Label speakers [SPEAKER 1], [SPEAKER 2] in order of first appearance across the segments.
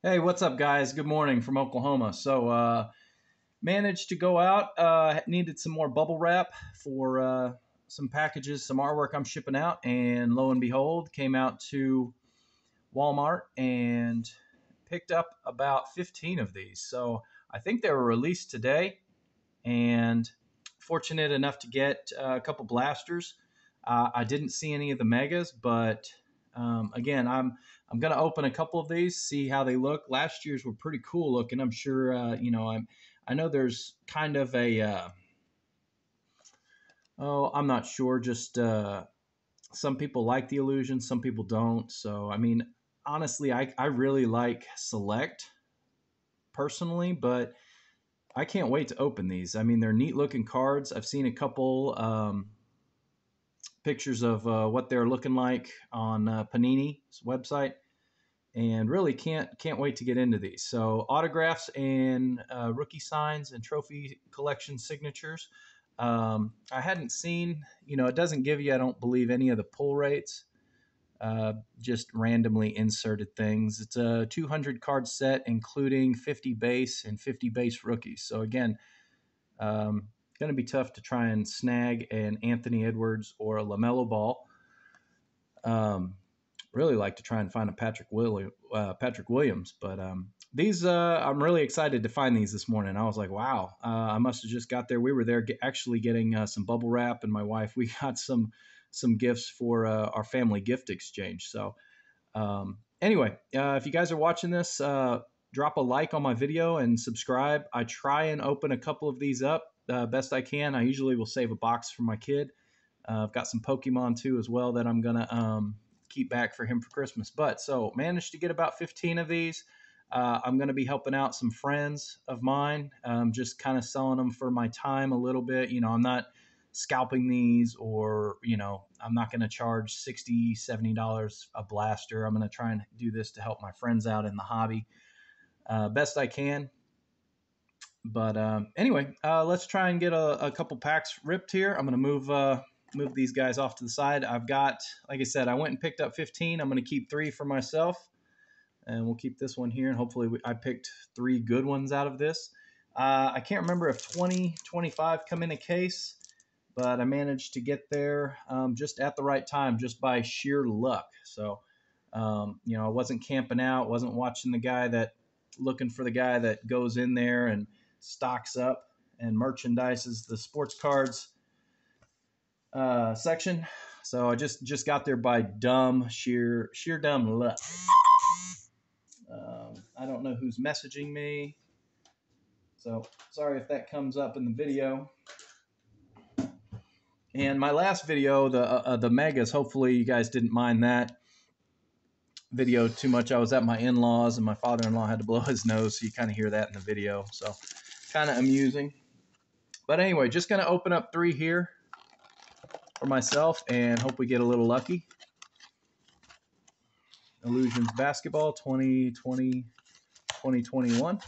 [SPEAKER 1] Hey, what's up, guys? Good morning from Oklahoma. So, uh, managed to go out. Uh, needed some more bubble wrap for uh, some packages, some artwork I'm shipping out, and lo and behold, came out to Walmart and picked up about 15 of these. So, I think they were released today, and fortunate enough to get uh, a couple blasters. Uh, I didn't see any of the megas, but um, again, I'm I'm gonna open a couple of these, see how they look. Last year's were pretty cool looking. I'm sure uh, you know. I'm I know there's kind of a uh, oh, I'm not sure. Just uh, some people like the illusion, some people don't. So I mean, honestly, I I really like select personally, but I can't wait to open these. I mean, they're neat looking cards. I've seen a couple. Um, pictures of uh, what they're looking like on uh, Panini's website, and really can't can't wait to get into these. So autographs and uh, rookie signs and trophy collection signatures. Um, I hadn't seen, you know, it doesn't give you, I don't believe, any of the pull rates. Uh, just randomly inserted things. It's a 200 card set, including 50 base and 50 base rookies. So again, um, going to be tough to try and snag an Anthony Edwards or a LaMelo Ball. Um, really like to try and find a Patrick William, uh, Patrick Williams, but um, these uh, I'm really excited to find these this morning. I was like, wow, uh, I must have just got there. We were there actually getting uh, some bubble wrap, and my wife we got some some gifts for uh, our family gift exchange. So um, anyway, uh, if you guys are watching this. Drop a like on my video and subscribe. I try and open a couple of these up uh, best I can. I usually will save a box for my kid. Uh, I've got some Pokemon too as well that I'm gonna um, keep back for him for Christmas. But so managed to get about 15 of these. Uh, I'm to be helping out some friends of mine, um, just kind of selling them for my time a little bit. You know, I'm not scalping these or, you know, I'm not going to charge 60 $70 a blaster. I'm going to try and do this to help my friends out in the hobby uh, best I can. But um, anyway, uh, let's try and get a, a, couple packs ripped here. I'm going to move uh, move these guys off to the side. I've got, like I said, I went and picked up 15. I'm going to keep three for myself, and we'll keep this one here. And hopefully, we, I picked three good ones out of this. Uh, I can't remember if 20, 25 come in a case, but I managed to get there um, just at the right time, just by sheer luck. So, um, you know, I wasn't camping out, wasn't watching the guy that looking for the guy that goes in there and stocks up and merchandises the sports cards uh, section. So I just just got there by dumb sheer sheer dumb luck. Um, I don't know who's messaging me, so sorry if that comes up in the video. And my last video, the uh, uh the megas, hopefully you guys didn't mind that video too much. I was at my in-laws and my father-in-law had to blow his nose, so you kind of hear that in the video. So kind of amusing. But anyway, just going to open up three here for myself and hope we get a little lucky. Illusions Basketball 2020 2021.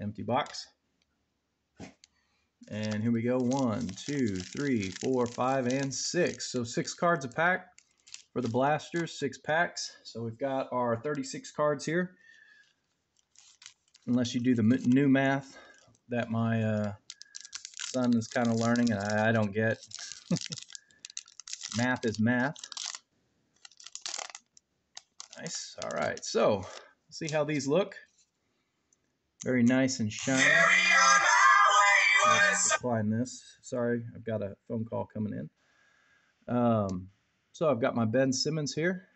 [SPEAKER 1] Empty box. And here we go. One, two, three, four, five, and six. So six cards a pack for the blasters, six packs. So we've got our 36 cards here unless you do the new math that my uh, son is kind of learning and I, I don't get. math is math. Nice. All right. So, see how these look. Very nice and shiny. Find this. Sorry, I've got a phone call coming in. Um, so I've got my Ben Simmons here.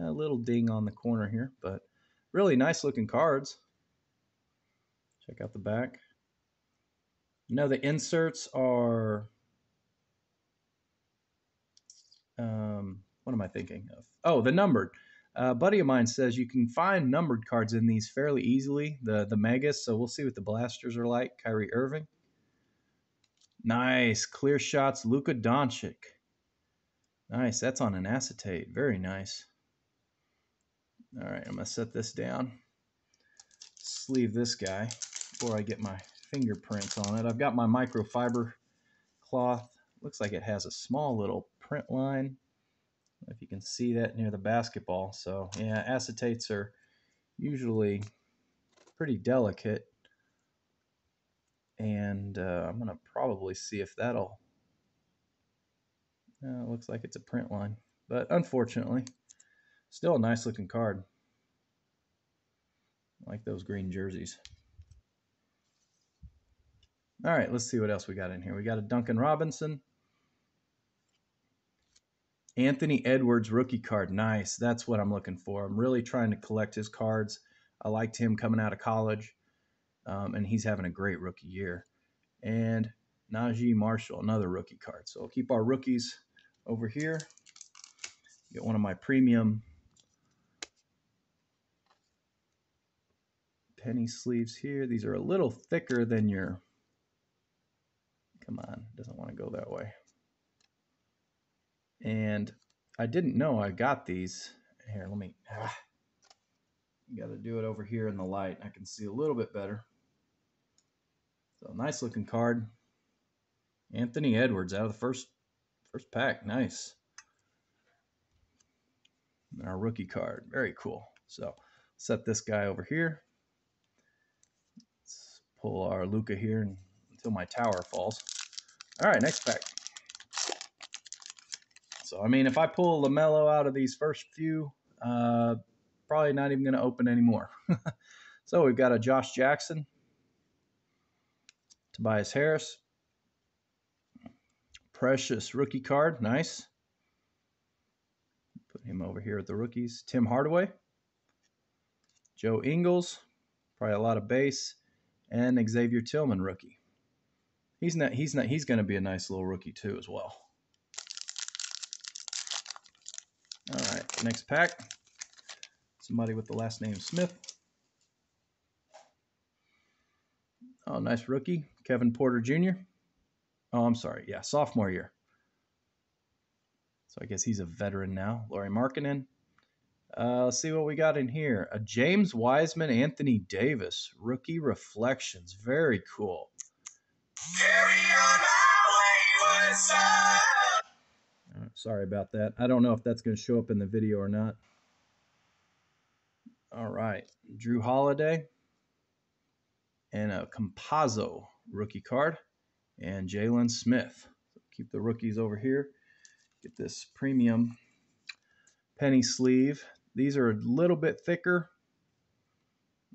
[SPEAKER 1] A little ding on the corner here, but really nice looking cards. Check out the back. No, the inserts are, um, what am I thinking of? Oh, the numbered. Uh, buddy of mine says you can find numbered cards in these fairly easily, the, the Megas. So we'll see what the blasters are like. Kyrie Irving. Nice. Clear shots. Luka Doncic. Nice. That's on an acetate. Very nice. All right, I'm going to set this down. Sleeve this guy before I get my fingerprints on it. I've got my microfiber cloth. Looks like it has a small little print line. If you can see that near the basketball. So yeah, acetates are usually pretty delicate. And uh, I'm going to probably see if that'll... Uh, looks like it's a print line. But unfortunately, still a nice looking card. I like those green jerseys. All right, let's see what else we got in here. We got a Duncan Robinson. Anthony Edwards rookie card. Nice. That's what I'm looking for. I'm really trying to collect his cards. I liked him coming out of college, um, and he's having a great rookie year. And Naji Marshall, another rookie card. So I'll keep our rookies over here. Get one of my premium penny sleeves here. These are a little thicker than your, come on, it doesn't want to go that way. And I didn't know I got these. Here, let me, ah, got to do it over here in the light. I can see a little bit better. So nice looking card. Anthony Edwards out of the first first pack. Nice. And our rookie card. Very cool. So set this guy over here. Let's pull our Luka here until my tower falls. All right, next pack. So, I mean, if I pull LaMelo out of these first few, uh, probably not even going to open anymore. so we've got a Josh Jackson, Tobias Harris, Precious rookie card, nice. Put him over here at the rookies. Tim Hardaway, Joe Ingles, probably a lot of base, and Xavier Tillman rookie. He's not. He's not. He's going to be a nice little rookie too as well. All right, next pack. Somebody with the last name Smith. Oh, nice rookie, Kevin Porter Jr. Oh, I'm sorry. Yeah, sophomore year. So I guess he's a veteran now. Lauri Markkanen. Uh, let's see what we got in here. A James Wiseman, Anthony Davis, rookie reflections. Very cool. Uh, sorry about that. I don't know if that's going to show up in the video or not. All right. Jrue Holiday and a Campazzo rookie card and Jalen Smith. So keep the rookies over here. Get this premium penny sleeve. These are a little bit thicker.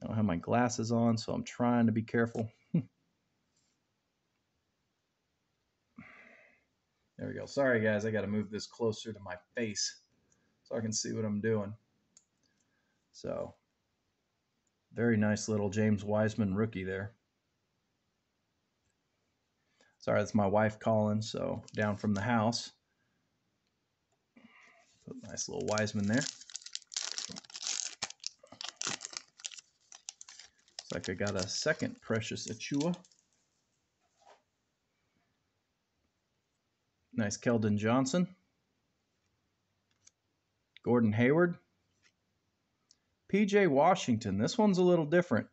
[SPEAKER 1] I don't have my glasses on, so I'm trying to be careful. There we go. Sorry, guys. I got to move this closer to my face so I can see what I'm doing. So, very nice little James Wiseman rookie there. Sorry, that's my wife calling, so down from the house. Put nice little Wiseman there. Looks like I got a second Precious Achiuwa. Nice Keldon Johnson. Gordon Hayward. PJ Washington. This one's a little different.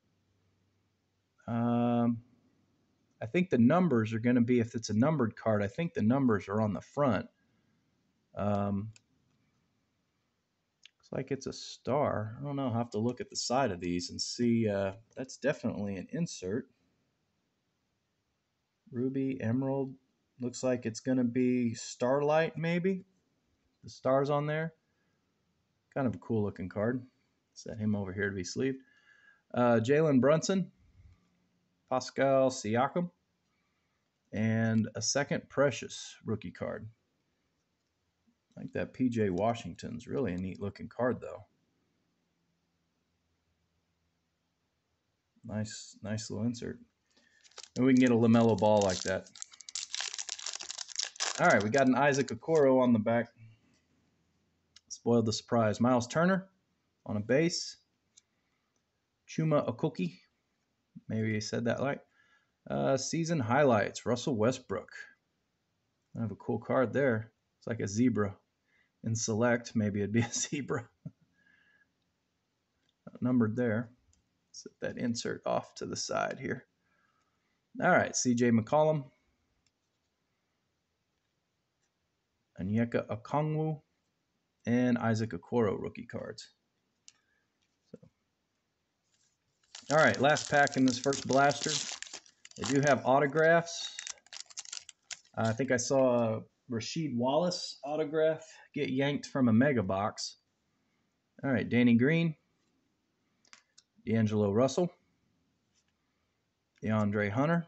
[SPEAKER 1] Um, I think the numbers are going to be, if it's a numbered card, I think the numbers are on the front. Um, looks like it's a star. I don't know. I'll have to look at the side of these and see. Uh, that's definitely an insert. Ruby, Emerald. Looks like it's going to be Starlight, maybe. The stars on there. Kind of a cool looking card. Set him over here to be sleeved. Uh, Jalen Brunson, Pascal Siakam, and a second Precious rookie card. I like that PJ Washington's really a neat looking card though. Nice, nice little insert. And we can get a LaMelo ball like that. All right, we got an Isaac Okoro on the back. Spoiled the surprise. Miles Turner, on a base. Chuma Okeke, maybe I said that right. Uh, season highlights, Russell Westbrook. I have a cool card there. It's like a zebra. In select, maybe it'd be a zebra. Numbered there. Set that insert off to the side here. All right, CJ McCollum. Onyeka Okongwu and Isaac Okoro rookie cards. All right, last pack in this first blaster. They do have autographs. I think I saw a Rasheed Wallace autograph get yanked from a mega box. All right, Danny Green, D'Angelo Russell, DeAndre Hunter,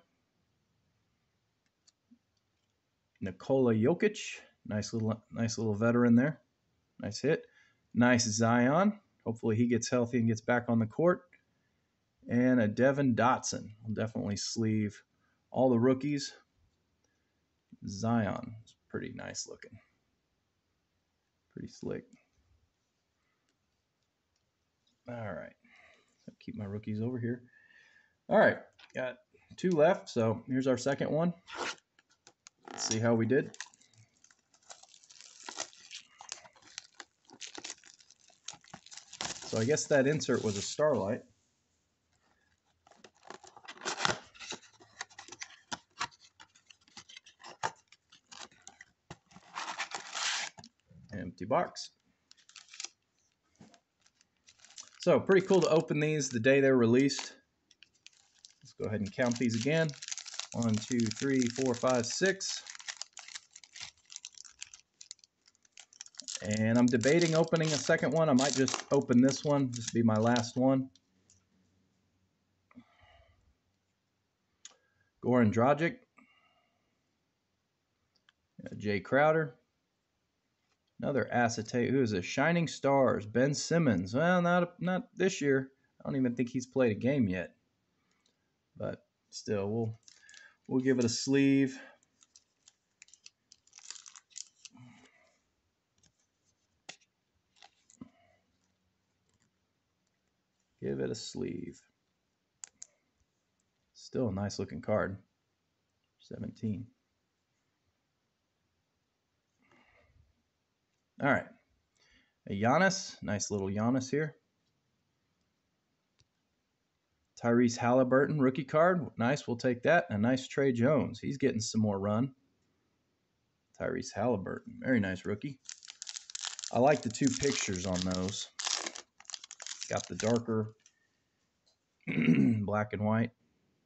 [SPEAKER 1] Nikola Jokic, nice little nice little veteran there. Nice hit. Nice Zion. Hopefully he gets healthy and gets back on the court. And a Devon Dotson. We'll definitely sleeve all the rookies. Zion is pretty nice looking. Pretty slick. All right. Keep my rookies over here. All right. Got two left. So here's our second one. Let's see how we did. So I guess that insert was a starlight. Empty box. So pretty cool to open these the day they're released. Let's go ahead and count these again. One, two, three, four, five, six. And I'm debating opening a second one. I might just open this one. This will be my last one. Goran Dragic. Uh, Jay Crowder. Another acetate. Who is this? Shining Stars. Ben Simmons. Well, not not this year. I don't even think he's played a game yet. But still, we'll we'll give it a sleeve. Give it a sleeve. Still a nice looking card. 17. All right. A Giannis. Nice little Giannis here. Tyrese Halliburton, rookie card. Nice, we'll take that. A nice Tre Jones. He's getting some more run. Tyrese Halliburton. Very nice rookie. I like the two pictures on those. Got the darker black and white.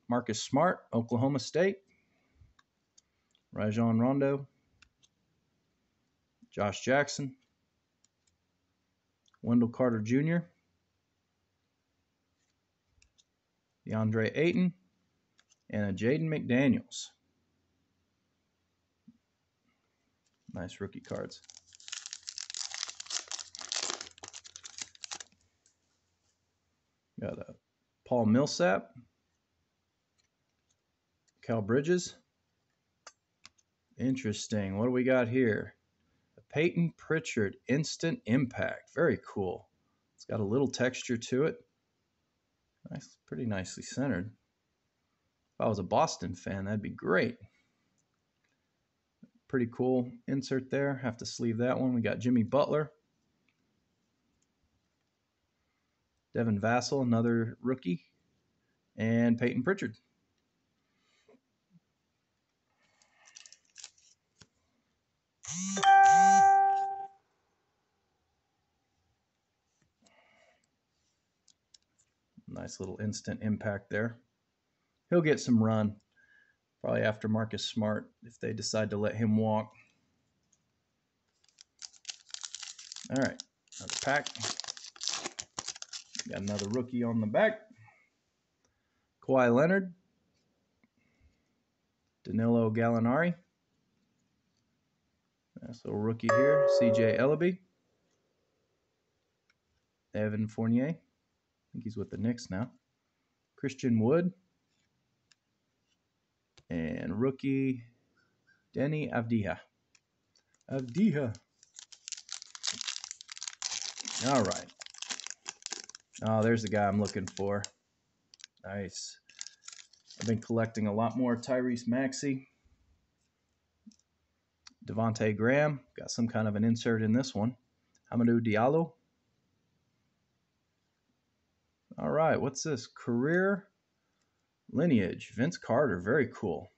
[SPEAKER 1] Marcus Smart, Oklahoma State. Rajon Rondo. Josh Jackson. Wendell Carter Jr. DeAndre Ayton. And a Jaden McDaniels. Nice rookie cards. Got a Paul Millsap, Cal Bridges. Interesting. What do we got here? A Payton Pritchard Instant Impact. Very cool. It's got a little texture to it. Nice, pretty nicely centered. If I was a Boston fan, that'd be great. Pretty cool insert there. Have to sleeve that one. We got Jimmy Butler. Devin Vassell, another rookie, and Payton Pritchard. Nice little instant impact there. He'll get some run, probably after Marcus Smart if they decide to let him walk. All right, another pack. Got another rookie on the back. Kawhi Leonard. Danilo Gallinari. That's a rookie here. CJ Elleby. Evan Fournier. I think he's with the Knicks now. Christian Wood. And rookie Deni Avdija. Avdija. All right. Oh, there's the guy I'm looking for. Nice. I've been collecting a lot more Tyrese Maxey. Devonte Graham. Got some kind of an insert in this one. Hamidou Diallo. All right, what's this? Career lineage. Vince Carter. Very cool.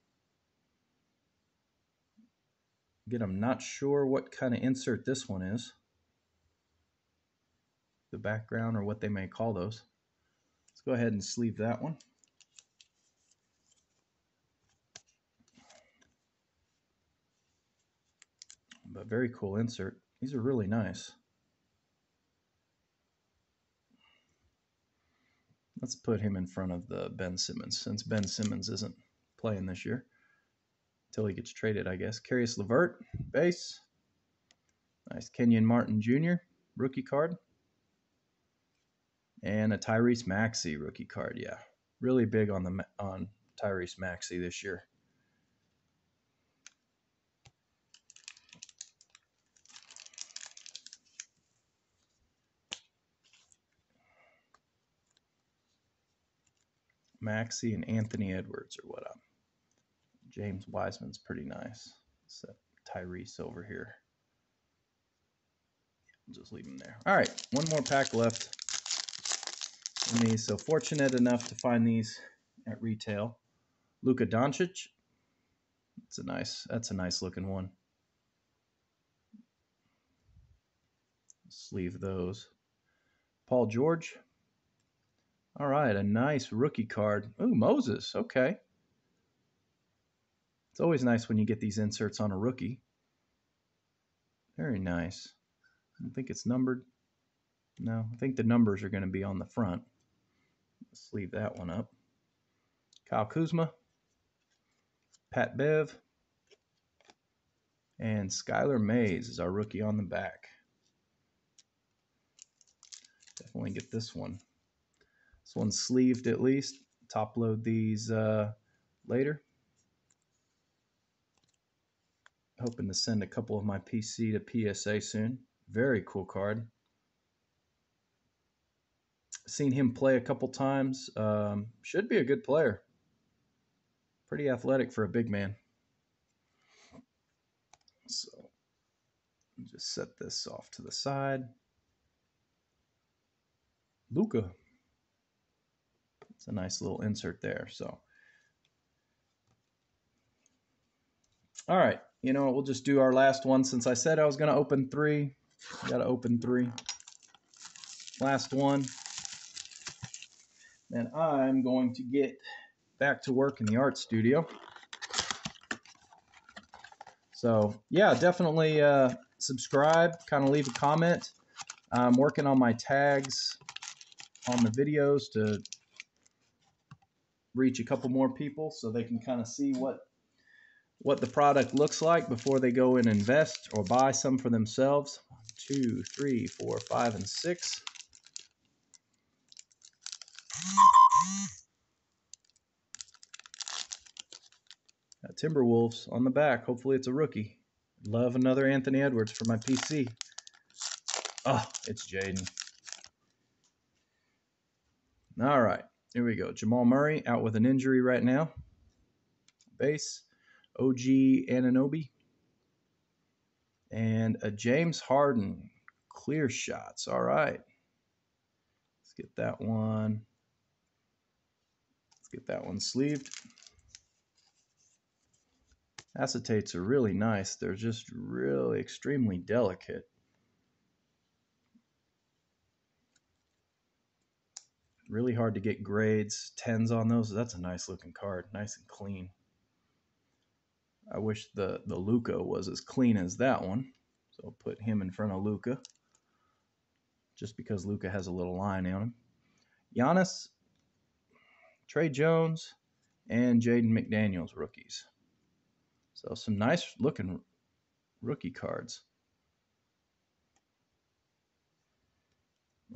[SPEAKER 1] Again, I'm not sure what kind of insert this one is the background or what they may call those. Let's go ahead and sleeve that one. But very cool insert. These are really nice. Let's put him in front of the Ben Simmons since Ben Simmons isn't playing this year until he gets traded, I guess. Caris LeVert, base. Nice Kenyon Martin Jr. rookie card. And a Tyrese Maxey rookie card. Yeah, really big on the on Tyrese Maxey this year. Maxey and Anthony Edwards or what up. James Wiseman's pretty nice. Set Tyrese over here. I'll just leave him there. All right, one more pack left these. So fortunate enough to find these at retail. Luka Doncic. It's a nice. That's a nice looking one. Sleeve those. Paul George. All right, a nice rookie card. Ooh, Moses. Okay. It's always nice when you get these inserts on a rookie. Very nice. I think it's numbered. No, I think the numbers are going to be on the front. Let's leave that one up. Kyle Kuzma, Pat Bev, and Skylar Mays is our rookie on the back. Definitely get this one. This one's sleeved at least. Top load these uh, later. Hoping to send a couple of my PC to PSA soon. Very cool card. Seen him play a couple times. Um, should be a good player. Pretty athletic for a big man. So just set this off to the side. Luka. It's a nice little insert there. So, all right. You know, we'll just do our last one since I said I was going to open three. Got to open three. Last one. And I'm going to get back to work in the art studio. So, yeah, definitely uh, subscribe, kind of leave a comment. I'm working on my tags on the videos to reach a couple more people so they can kind of see what what the product looks like before they go and invest or buy some for themselves. One, two, three, four, five, and six. Got Timberwolves on the back. Hopefully it's a rookie. Love another Anthony Edwards for my PC. Oh, ah, it's Jaden. All right. Here we go. Jamal Murray out with an injury right now. Base. OG Anunoby, And a James Harden. Clear shots. All right. Let's get that one. Get that one sleeved. Acetates are really nice. They're just really extremely delicate. Really hard to get grades, tens on those. That's a nice looking card, nice and clean. I wish the, the Luka was as clean as that one. So I'll put him in front of Luka Just because Luka has a little line on him. Giannis, Tre Jones, and Jaden McDaniels rookies. So some nice looking rookie cards.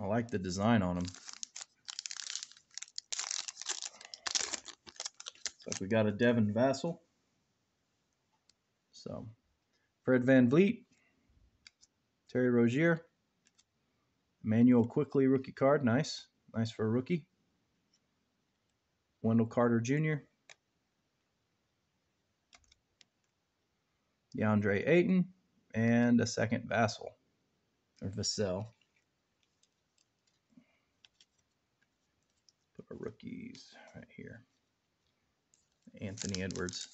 [SPEAKER 1] I like the design on them. Like we got a Devin Vassell. So Fred VanVleet, Terry Rozier, Immanuel Quickley rookie card. Nice. Nice for a rookie. Wendell Carter Jr. DeAndre Ayton, and a second Vassell or Vassell. Put our rookies right here. Anthony Edwards.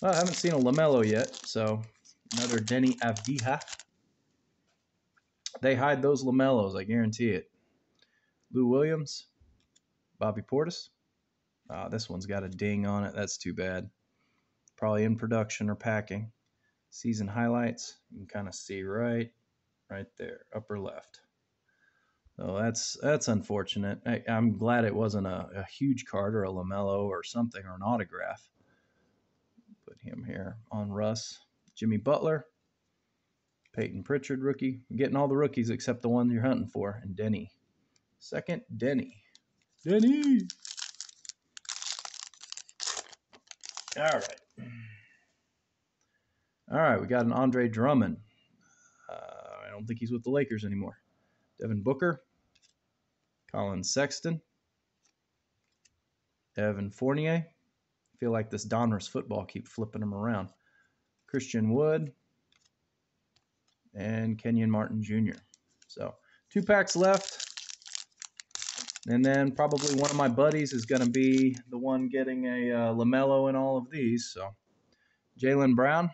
[SPEAKER 1] Well, I haven't seen a LaMelo yet, so another Deni Avdija. They hide those LaMelos, I guarantee it. Lou Williams, Bobby Portis. Uh, this one's got a ding on it. That's too bad. Probably in production or packing. Season highlights. You can kind of see right, right there, upper left. So that's that's unfortunate. I, am glad it wasn't a, a huge card or a LaMelo or something or an autograph. Put him here on Russ. Jimmy Butler. Payton Pritchard rookie. Getting all the rookies except the one you're hunting for. And Deni. Second, Denny. Deni. All right. All right, we got an Andre Drummond. Uh, I don't think he's with the Lakers anymore. Devin Booker. Collin Sexton. Evan Fournier. I feel like this Donruss football keep flipping him around. Christian Wood and Kenyon Martin Jr. So two packs left. And then probably one of my buddies is going to be the one getting a uh, LaMelo in all of these. So Jaylen Brown,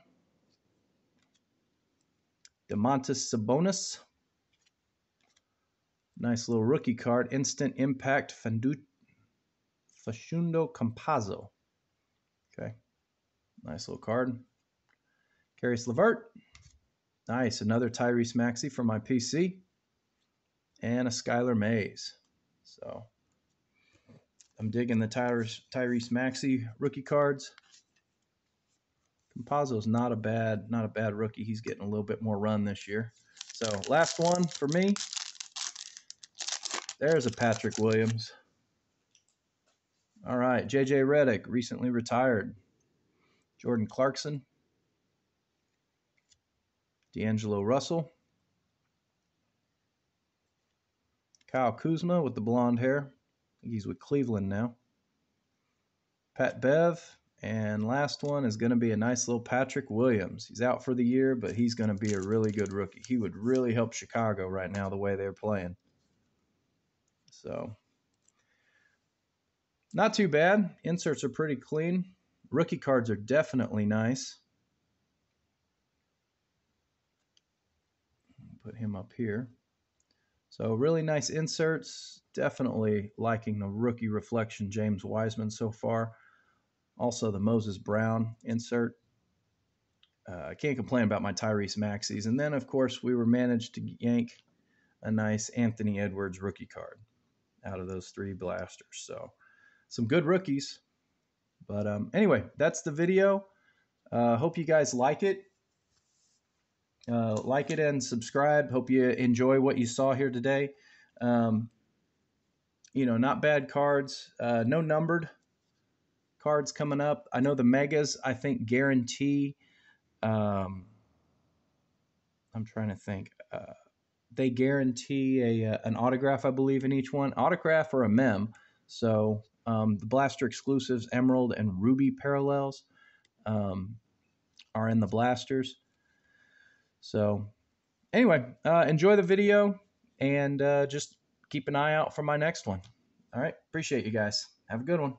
[SPEAKER 1] Domantas Sabonis, nice little rookie card, Instant Impact Facundo Campazzo. Okay, nice little card. Caris LeVert, Nice. Another Tyrese Maxey for my PC. And a Skylar Mays. So I'm digging the Tyrese, Tyrese Maxey rookie cards. Campazzo's not a bad, not a bad rookie. He's getting a little bit more run this year. So last one for me. There's a Patrick Williams. All right, JJ Redick recently retired. Jordan Clarkson, D'Angelo Russell. Kyle Kuzma with the blonde hair. he's with Cleveland now. Pat Bev. And last one is going to be a nice little Patrick Williams. He's out for the year, but he's going to be a really good rookie. He would really help Chicago right now the way they're playing. So, not too bad. Inserts are pretty clean. Rookie cards are definitely nice. put him up here. So really nice inserts. Definitely liking the rookie reflection James Wiseman so far. Also the Moses Brown insert. Uh, I can't complain about my Tyrese Maxey's. And then, of course, we were managed to yank a nice Anthony Edwards rookie card out of those three blasters. So some good rookies. But um, anyway, that's the video. Uh, hope you guys like it. Uh, like it and subscribe. Hope you enjoy what you saw here today. Um, you know, not bad cards. Uh, no numbered cards coming up. I know the megas. I think guarantee. Um, I'm trying to think. Uh, they guarantee a uh, an autograph, I believe, in each one, autograph or a mem. So um, the blaster exclusives, emerald and ruby parallels, um, are in the blasters. So, anyway, uh, enjoy the video and uh, just keep an eye out for my next one. All right. Appreciate you guys. Have a good one.